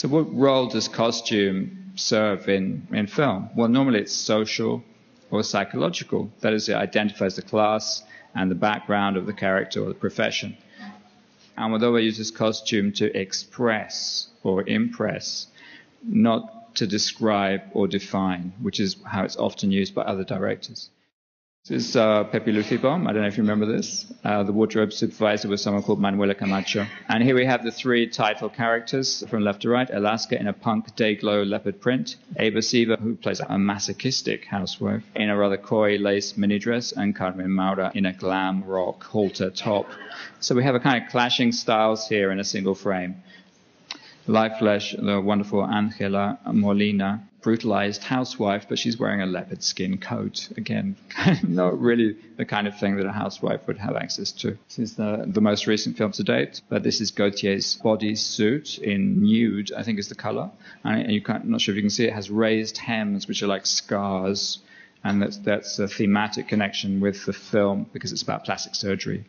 So, what role does costume serve in, in film? Well, normally it's social or psychological. That is, it identifies the class and the background of the character or the profession. Almodovar uses costume to express or impress, not to describe or define, which is how it's often used by other directors. This is uh, Pepi Luci Bom. I don't know if you remember this. Uh, the wardrobe supervisor was someone called Manuela Camacho. And here we have the three title characters from left to right. Alaska in a punk day-glow leopard print. Eva Siva, who plays a masochistic housewife, in a rather coy lace mini dress. And Carmen Maura in a glam rock halter top. So we have a kind of clashing styles here in a single frame. Live Flesh, the wonderful Angela Molina, brutalized housewife, but she's wearing a leopard skin coat. Again, not really the kind of thing that a housewife would have access to. This is the, the most recent film to date, but this is Gaultier's body suit in nude, I think is the color. And you can't, I'm not sure if you can see it, has raised hems, which are like scars. And that's, that's a thematic connection with the film because it's about plastic surgery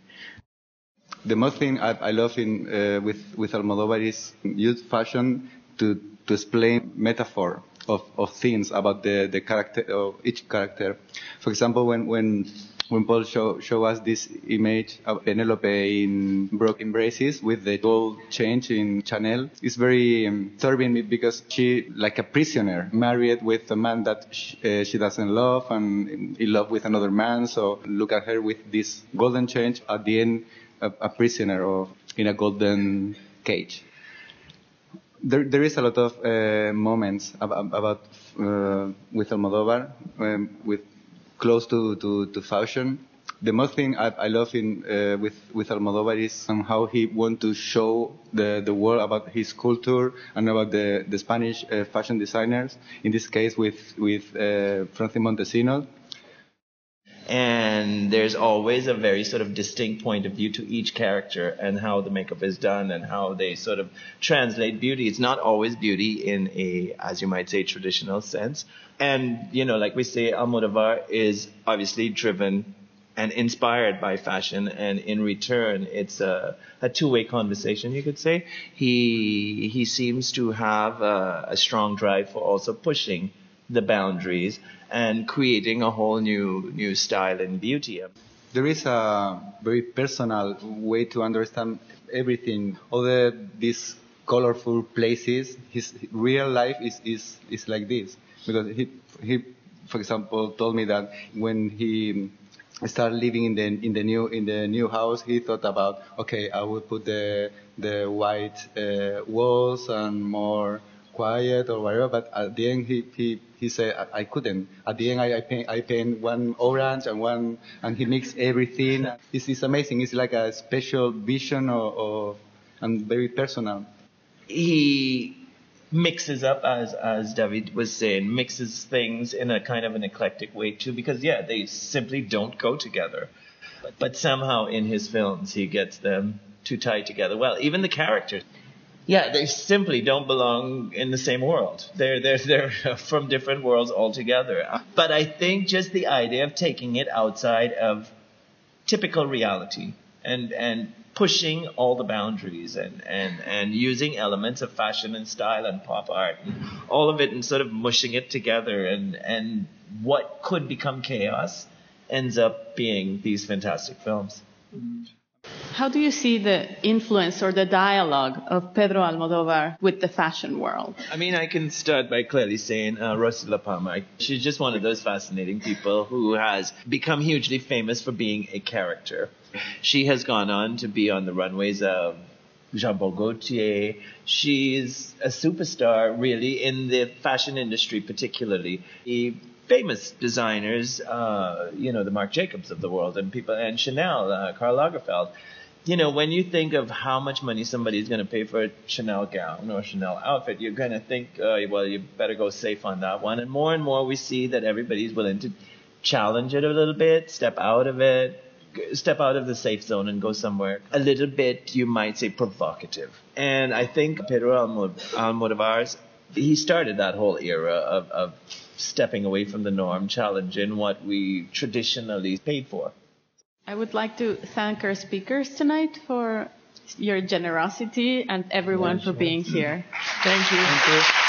the most thing I, I love in uh, with with Almodovar is use fashion to to explain metaphor of, of things about the, the character of each character. For example, when when when Paul show show us this image of Penelope in Broken Embraces with the gold change in Chanel, it's very um, disturbing because she like a prisoner, married with a man that uh, she doesn't love and in love with another man. So look at her with this golden change at the end, a, a prisoner or in a golden cage there, there is a lot of uh, moments about, about uh, with Almodovar, um, with close to, to, to fashion. The most thing I, I love in uh, with with Almodovar is somehow he want to show the, the world about his culture and about the, the Spanish uh, fashion designers. In this case, with with uh, Francis Montesinos, and there's always a very sort of distinct point of view to each character and how the makeup is done and how they sort of translate beauty. It's not always beauty in a, as you might say, traditional sense. And, you know, like we say, Almodovar is obviously driven and inspired by fashion, and in return, it's a, a two-way conversation, you could say. He he seems to have a, a strong drive for also pushing the boundaries and creating a whole new new style and beauty. There is a very personal way to understand everything. All the, these colorful places, his real life is, is, is like this. Because he, he, for example, told me that when he started living in the in the new in the new house, he thought about okay, I will put the the white uh, walls and more quiet or whatever. But at the end, he he, he said I, I couldn't. At the end, I, I paint I paint one orange and one, and he mixed everything. It's, it's amazing. It's like a special vision of, and very personal. He mixes up as as David was saying, mixes things in a kind of an eclectic way too, because yeah, they simply don't go together. But, but somehow in his films he gets them to tie together well. Even the characters yeah, they simply don't belong in the same world. They're, they're, they're from different worlds altogether. But I think just the idea of taking it outside of typical reality and, and pushing all the boundaries and, and, and using elements of fashion and style and pop art and all of it and sort of mushing it together and, and what could become chaos ends up being these fantastic films. Mm-hmm. How do you see the influence or the dialogue of Pedro Almodovar with the fashion world? I mean, I can start by clearly saying uh, Rossy de Palma. She's just one of those fascinating people who has become hugely famous for being a character. She has gone on to be on the runways of Jean Paul Gaultier. She's a superstar, really, in the fashion industry, particularly. He famous designers, uh, you know, the Marc Jacobs of the world and people, and Chanel, uh, Karl Lagerfeld. You know, when you think of how much money somebody is going to pay for a Chanel gown or a Chanel outfit, you're going to think, uh, well, you better go safe on that one. And more and more we see that everybody's willing to challenge it a little bit, step out of it, step out of the safe zone and go somewhere a little bit, you might say, provocative. And I think Pedro Almodovar's, he started that whole era of, of stepping away from the norm, challenging what we traditionally paid for. I would like to thank our speakers tonight for your generosity and everyone for being here. Thank you. Thank you.